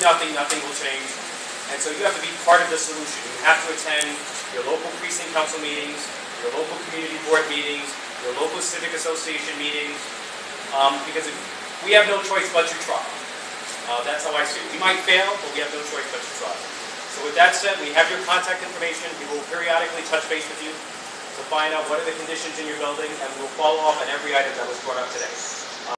nothing, nothing will change. And so you have to be part of the solution. You have to attend your local precinct council meetings, your local community board meetings, your local civic association meetings, um, because if, we have no choice but to try. Uh, that's how I see it. We might fail, but we have no choice but to try. So with that said, we have your contact information. We will periodically touch base with you to find out what are the conditions in your building, and we'll follow up on every item that was brought up today.